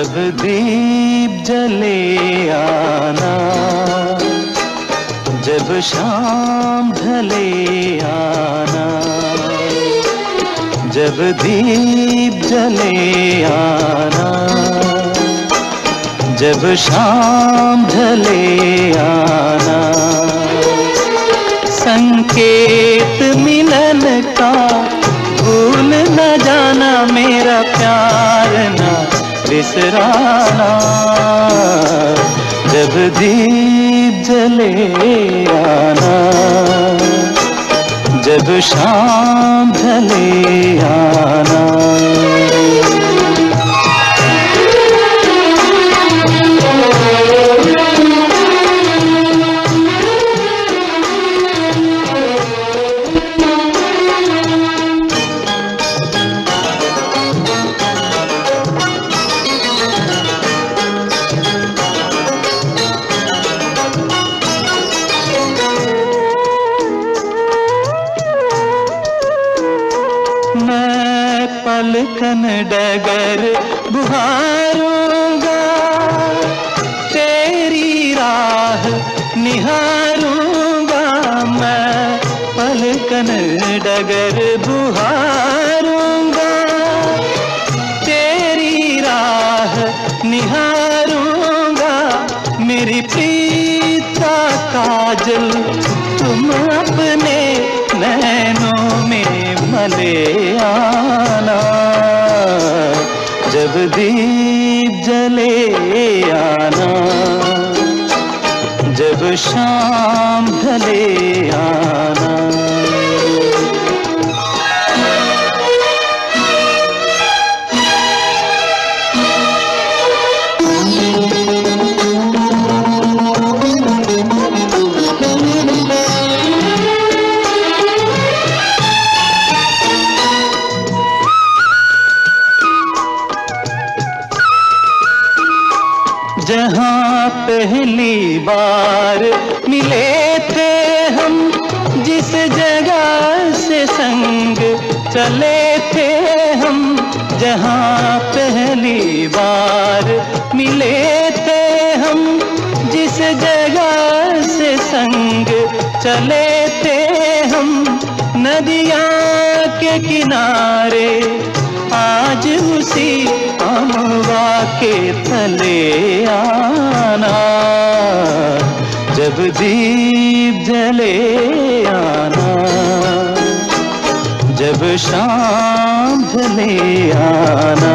जब दीप जले आना, जब शाम ढले आना, जब दीप जले आना, जब शाम ढले आना। संकेत मिलन का, भूल न जाना मेरा प्यार ना। बिसराना जब दीप जले आना जब शाम ढले आना। पलकन डगर बुहारूँगा। तेरी राह निहारूँगा मैं। पलकन डगर बुहारूँगा। तेरी राह निहारूँगा। मेरी प्रीत काजल तुम दीप जले आना। जब शाम ढले आना। जहाँ पहली बार मिले थे हम, जिस जगह से संग चले थे हम, जहाँ पहली बार मिले थे हम, जिस जगह से संग चले थे हम, नदिया के किनारे आज उसी अमवा के तले आना। जब दीप जले आना जब शाम जले आना।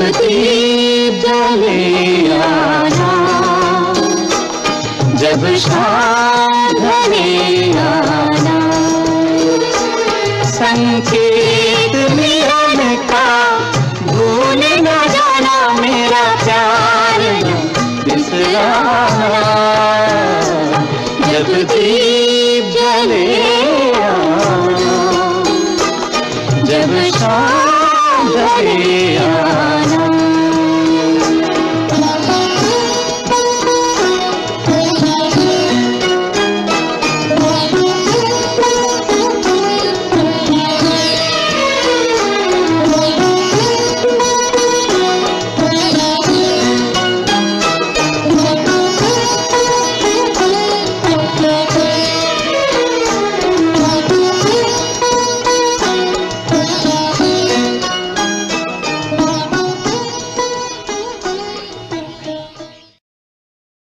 जगती जले आना जब घरे आना संकेत मिलन का भूल न जाना मेरा प्यार बिसराना। जब दीप जले